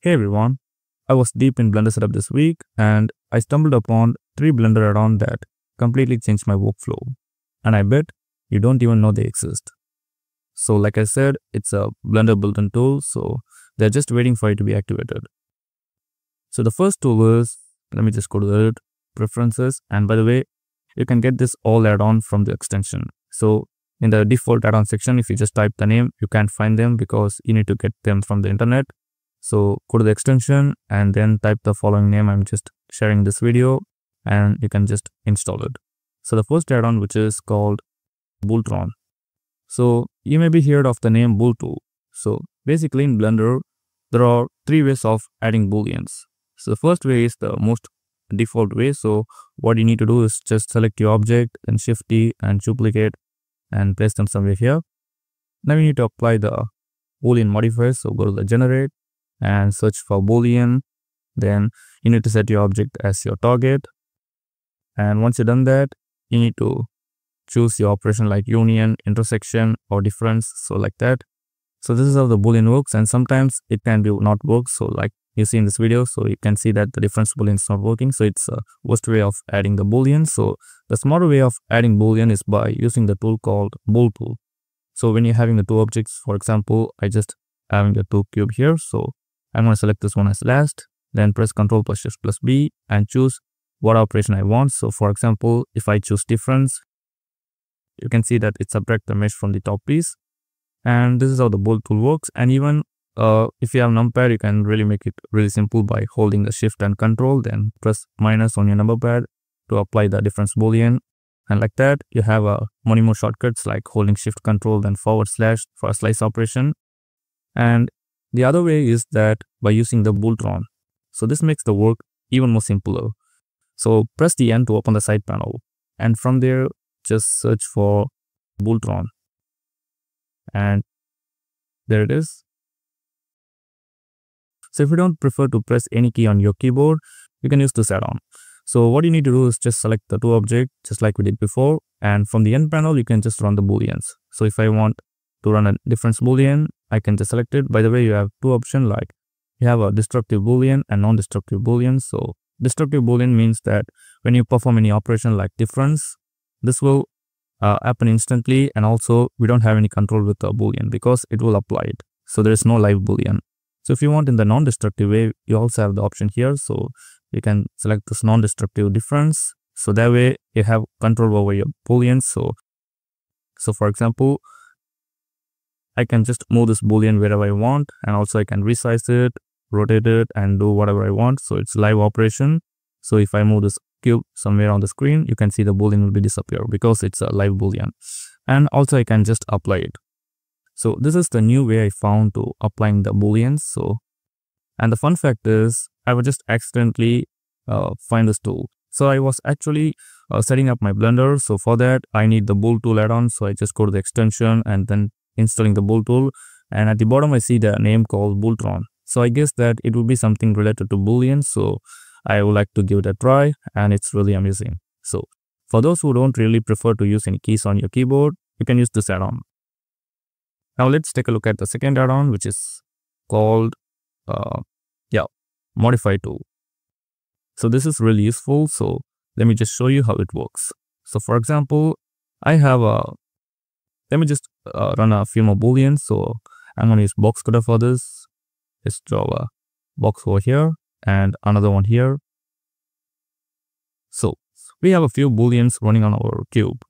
Hey everyone, I was deep in Blender setup this week and I stumbled upon three Blender add-on that completely changed my workflow. And I bet you don't even know they exist. So like I said, it's a Blender built-in tool, so they're just waiting for it to be activated. So the first tool is, let me just go to the preferences. And by the way, you can get this all add-on from the extension. So in the default add-on section, if you just type the name, you can't find them because you need to get them from the internet. So go to the extension and then type the following name. I'm just sharing this video and you can just install it. So the first add-on which is called Booltron. So you may be heard of the name Booltool. So basically in Blender, there are three ways of adding booleans. So the first way is the most default way. So what you need to do is just select your object and shift T and duplicate and place them somewhere here. Now you need to apply the boolean modifier. So go to the generate and search for boolean then you need to set your object as your target. And once you've done that you need to choose your operation like union intersection or difference so like that. So this is how the boolean works and sometimes it can be not work so like you see in this video so you can see that the difference boolean is not working so it's a worst way of adding the boolean. So the smarter way of adding boolean is by using the tool called booltool so when you're having the two objects for example i just having the two cube here so I'm going to select this one as last, then press Ctrl plus Shift plus B and choose what operation I want. So for example, if I choose difference, you can see that it subtract the mesh from the top piece. And this is how the bool tool works. And even uh, if you have numpad, you can really make it really simple by holding the shift and control, then press minus on your number pad to apply the difference boolean. And like that, you have a uh, many more shortcuts like holding shift control, then forward slash for a slice operation. And the other way is that by using the Booltron. So this makes the work even more simpler. So press the N to open the side panel and from there just search for Booltron and there it is. So if you don't prefer to press any key on your keyboard, you can use this add-on. So what you need to do is just select the two objects just like we did before and from the N panel you can just run the booleans. So if I want to run a difference boolean I can just select it. By the way, you have two options like you have a destructive boolean and non-destructive boolean. So destructive boolean means that when you perform any operation like difference, this will uh, happen instantly and also we don't have any control with the boolean because it will apply it. So there is no live boolean. So if you want in the non-destructive way, you also have the option here. So you can select this non-destructive difference. So that way you have control over your booleans. So, so for example, I can just move this boolean wherever I want and also I can resize it, rotate it and do whatever I want. So it's live operation. So if I move this cube somewhere on the screen, you can see the boolean will be disappear because it's a live boolean. And also I can just apply it. So this is the new way I found to applying the booleans. So, and the fun fact is I would just accidentally uh, find this tool. So I was actually uh, setting up my blender. So for that I need the bool tool add-on. So I just go to the extension and then installing the bool tool and at the bottom I see the name called Booltron. So I guess that it will be something related to boolean so I would like to give it a try and it's really amazing. So for those who don't really prefer to use any keys on your keyboard, you can use this add-on. Now let's take a look at the second add-on which is called uh, yeah modify tool. So this is really useful so let me just show you how it works. So for example, I have a let me just uh, run a few more booleans. So I'm going to use box cutter for this. Let's draw a box over here and another one here. So we have a few booleans running on our cube.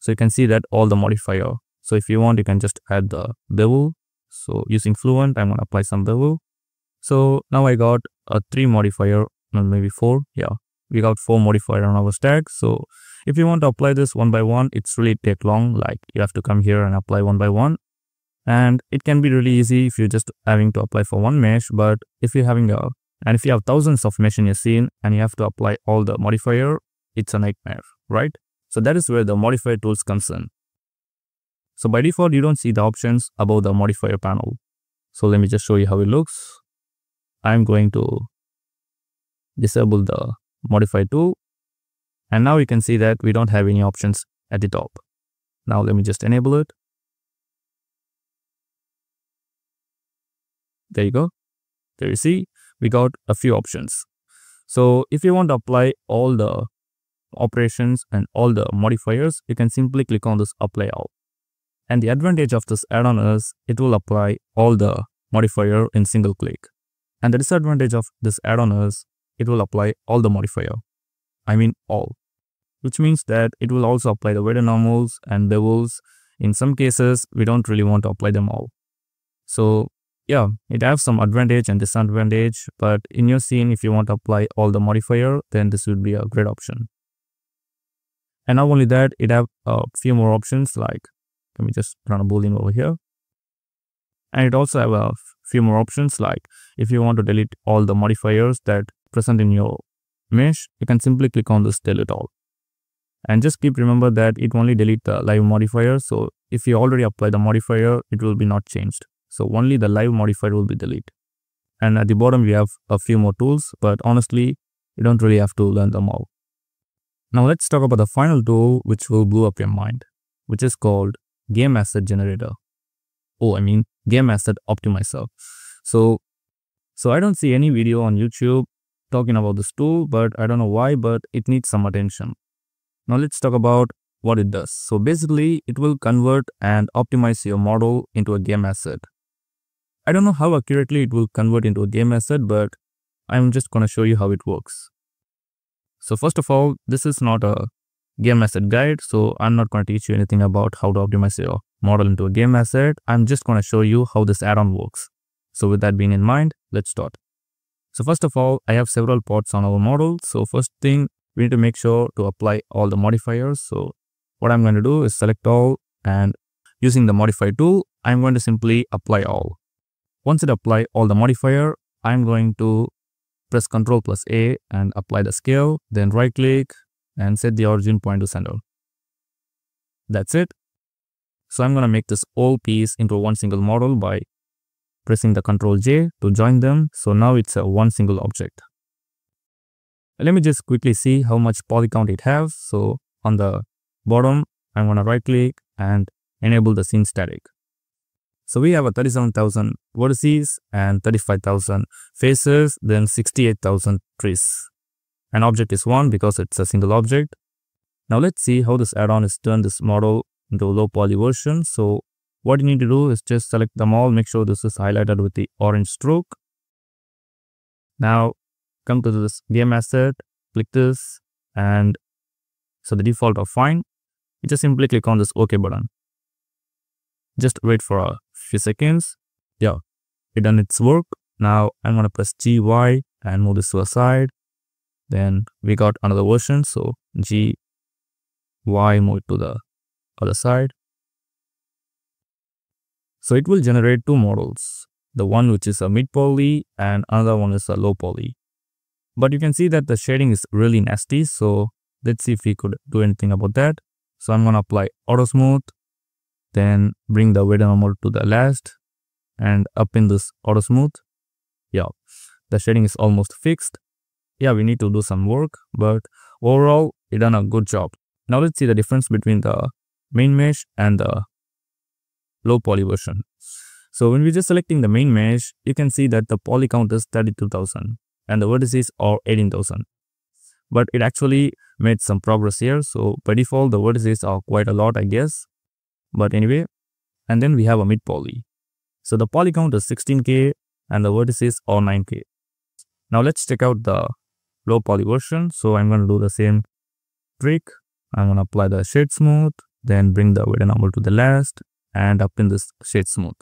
So you can see that all the modifier. So if you want, you can just add the bevel. So using Fluent, I'm going to apply some bevel. So now I got a three modifier, maybe four. Yeah, we got four modifier on our stack. So if you want to apply this one by one, it's really take long. Like you have to come here and apply one by one. And it can be really easy if you're just having to apply for one mesh. But if you're having a, and if you have thousands of mesh in your scene and you have to apply all the modifier, it's a nightmare, right? So that is where the modifier tools comes in. So by default, you don't see the options above the modifier panel. So let me just show you how it looks. I'm going to disable the modify tool and now you can see that we don't have any options at the top. Now let me just enable it. There you go. There you see, we got a few options. So if you want to apply all the operations and all the modifiers, you can simply click on this apply all. And the advantage of this add-on is it will apply all the modifier in single click. And the disadvantage of this add-on is it will apply all the modifier. I mean all. Which means that it will also apply the weighted normals and bevels. In some cases, we don't really want to apply them all. So yeah, it has some advantage and disadvantage, but in your scene, if you want to apply all the modifier, then this would be a great option. And not only that, it have a few more options like, let me just run a boolean over here. And it also have a few more options like if you want to delete all the modifiers that present in your mesh, you can simply click on this delete all. And just keep remember that it only delete the live modifier. So if you already apply the modifier, it will be not changed. So only the live modifier will be deleted. And at the bottom, we have a few more tools, but honestly, you don't really have to learn them all. Now let's talk about the final tool which will blow up your mind, which is called Game Asset Generator. Oh, I mean Game Asset Optimizer. So, so I don't see any video on YouTube talking about this tool, but I don't know why, but it needs some attention. Now let's talk about what it does. So basically, it will convert and optimize your model into a game asset. I don't know how accurately it will convert into a game asset, but I'm just going to show you how it works. So first of all, this is not a game asset guide. So I'm not going to teach you anything about how to optimize your model into a game asset. I'm just going to show you how this add-on works. So with that being in mind, let's start. So first of all, I have several pods on our model. So first thing, we need to make sure to apply all the modifiers. So what I'm going to do is select all and using the modify tool, I'm going to simply apply all. Once it apply all the modifier, I'm going to press Ctrl plus A and apply the scale, then right click and set the origin point to center. That's it. So I'm going to make this whole piece into one single model by pressing the Ctrl J to join them. So now it's a one single object. Let me just quickly see how much poly count it has. So on the bottom, I'm to right click and enable the scene static. So we have a 37,000 vertices and 35,000 faces, then 68,000 trees. An object is one because it's a single object. Now let's see how this add-on is turned this model into a low poly version. So what you need to do is just select them all, make sure this is highlighted with the orange stroke. Now come to this game asset, click this and so the default are fine. You just simply click on this OK button. Just wait for a few seconds. Yeah, it done its work. Now I'm gonna press GY and move this to a side. Then we got another version. So G Y move it to the other side. So it will generate two models. The one which is a mid poly and another one is a low poly. But you can see that the shading is really nasty. So let's see if we could do anything about that. So I'm going to apply auto smooth then bring the weighted normal to the last and up in this auto smooth yeah the shading is almost fixed yeah we need to do some work but overall it done a good job now let's see the difference between the main mesh and the low poly version so when we're just selecting the main mesh you can see that the poly count is 32000 and the vertices are 18000 but it actually made some progress here so by default the vertices are quite a lot i guess but anyway, and then we have a mid poly. So the poly count is 16k and the vertices are 9k. Now let's check out the low poly version. So I'm going to do the same trick. I'm going to apply the shade smooth, then bring the weighted normal to the last and up in this shade smooth.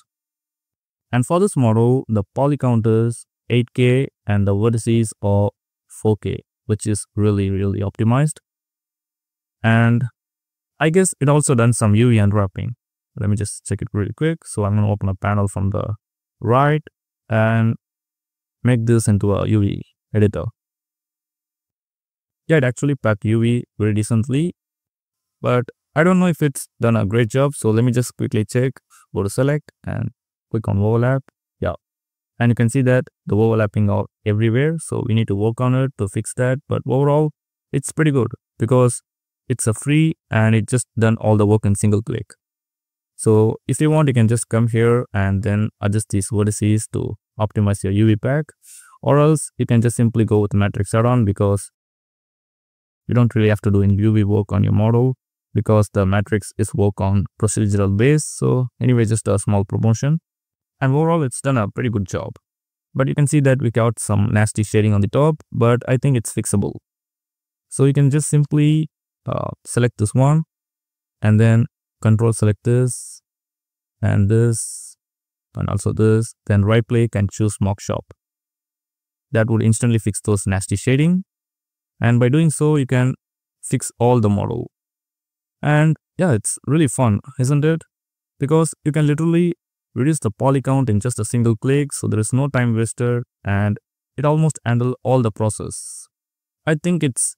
And for this model, the poly count is 8k and the vertices are 4k, which is really, really optimized. And I guess it also done some UV unwrapping. Let me just check it really quick. So I'm going to open a panel from the right and make this into a UV editor. Yeah, it actually packed UV very decently, but I don't know if it's done a great job. So let me just quickly check, go to select and click on overlap. Yeah. And you can see that the overlapping are everywhere. So we need to work on it to fix that. But overall, it's pretty good because it's a free and it just done all the work in single click. So if you want, you can just come here and then adjust these vertices to optimize your UV pack or else you can just simply go with MatricX add-on because you don't really have to do any UV work on your model because the MatricX is work on procedural base. So anyway, just a small promotion. And overall, it's done a pretty good job. But you can see that we got some nasty shading on the top, but I think it's fixable. So you can just simply uh, select this one and then control select this and this and also this. Then right click and choose mark sharp. That would instantly fix those nasty shading. And by doing so, you can fix all the model and yeah, it's really fun, isn't it? Because you can literally reduce the poly count in just a single click, so there is no time wasted and it almost handle all the process. I think it's,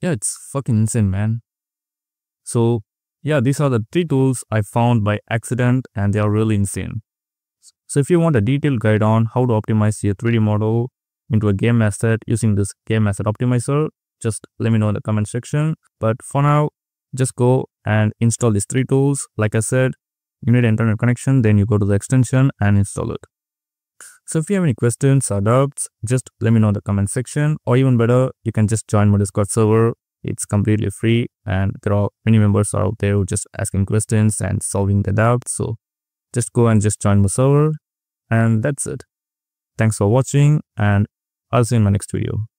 yeah, it's fucking insane, man. So yeah, these are the three tools I found by accident and they are really insane. So if you want a detailed guide on how to optimize your 3D model into a game asset using this game asset optimizer, just let me know in the comment section. But for now, just go and install these three tools. Like I said, you need internet connection, then you go to the extension and install it. So if you have any questions or doubts, just let me know in the comment section or even better, you can just join my Discord server. It's completely free and there are many members out there who just asking questions and solving the doubts. So just go and just join my server and that's it. Thanks for watching and I'll see you in my next video.